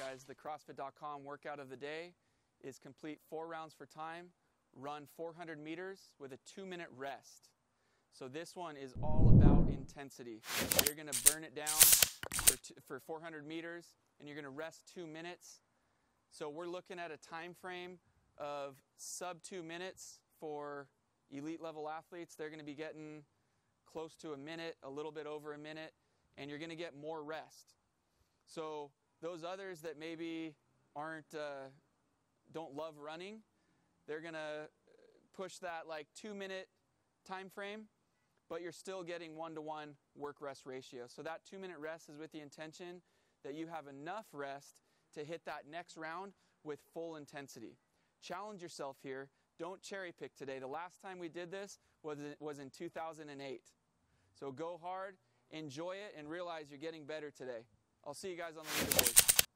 guys, the CrossFit.com workout of the day is complete four rounds for time, run 400 meters with a two minute rest. So this one is all about intensity. You're going to burn it down for, for 400 meters and you're going to rest two minutes. So we're looking at a time frame of sub two minutes for elite level athletes. They're going to be getting close to a minute, a little bit over a minute, and you're going to get more rest. So those others that maybe aren't uh, don't love running, they're going to push that like two minute time frame, but you're still getting one to one work rest ratio. So that two minute rest is with the intention that you have enough rest to hit that next round with full intensity. Challenge yourself here. Don't cherry pick today. The last time we did this was, was in 2008. So go hard, enjoy it, and realize you're getting better today. I'll see you guys on the leaderboard.